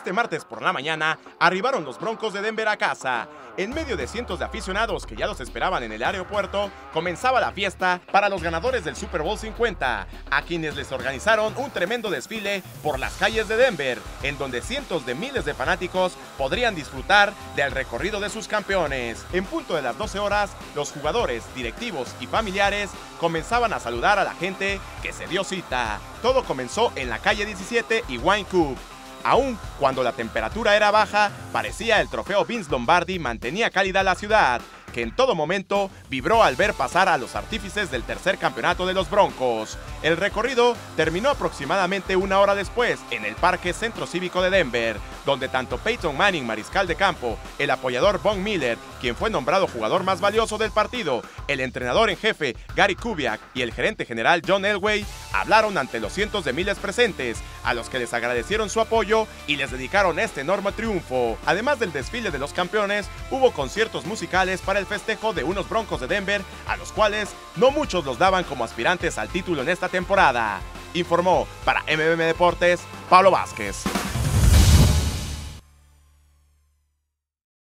Este martes por la mañana arribaron los Broncos de Denver a casa. En medio de cientos de aficionados que ya los esperaban en el aeropuerto, comenzaba la fiesta para los ganadores del Super Bowl 50, a quienes les organizaron un tremendo desfile por las calles de Denver, en donde cientos de miles de fanáticos podrían disfrutar del recorrido de sus campeones. En punto de las 12 horas, los jugadores, directivos y familiares comenzaban a saludar a la gente que se dio cita. Todo comenzó en la calle 17 y Wine Coop. Aún cuando la temperatura era baja, parecía el trofeo Vince Lombardi mantenía cálida la ciudad, que en todo momento vibró al ver pasar a los artífices del tercer campeonato de los Broncos. El recorrido terminó aproximadamente una hora después en el Parque Centro Cívico de Denver, donde tanto Peyton Manning, mariscal de campo, el apoyador Von Miller, quien fue nombrado jugador más valioso del partido, el entrenador en jefe Gary Kubiak y el gerente general John Elway hablaron ante los cientos de miles presentes, a los que les agradecieron su apoyo y les dedicaron este enorme triunfo. Además del desfile de los campeones, hubo conciertos musicales para el festejo de unos Broncos de Denver, a los cuales no muchos los daban como aspirantes al título en esta temporada. Informó para MMM Deportes Pablo Vázquez.